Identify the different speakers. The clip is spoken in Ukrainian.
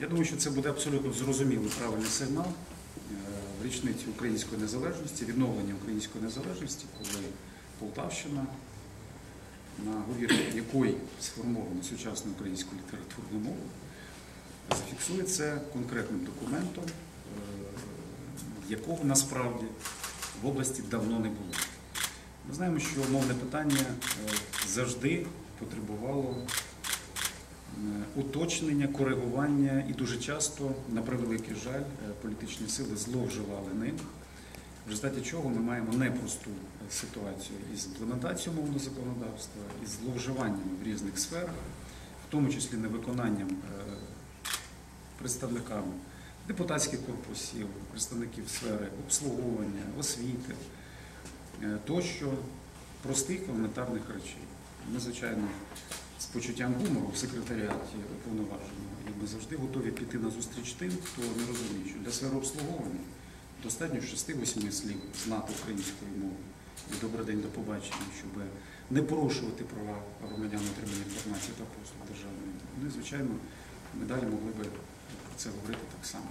Speaker 1: Я думаю, що це буде абсолютно зрозумілий правильний сигнал е, в річницю української незалежності, відновлення української незалежності, коли Полтавщина, на говір'ї якої сформовано сучасну українську літературну мову, зафіксує це конкретним документом, е, якого насправді в області давно не було. Ми знаємо, що мовне питання е, завжди потребувало уточнення, коригування і дуже часто, на превеликий жаль, е, політичні сили зловживали ним, в результаті чого ми маємо непросту е, ситуацію із імплементацією мовного законодавства, із зловживаннями в різних сферах, в тому числі невиконанням е, представниками депутатських корпусів, представників сфери обслуговування, освіти, тощо простих елементарних речей. Ми, звичайно, з почуттям гумору в секретаріаті уповноваженого, і ми завжди готові піти на зустріч тим, хто не розуміє, що для сфери обслуговування достатньо 6-8 слів знати української мови і добрий день до побачення, щоб не порушувати права громадян отримання інформації та послуг державної. Ну і, звичайно, ми далі могли би про це говорити так само.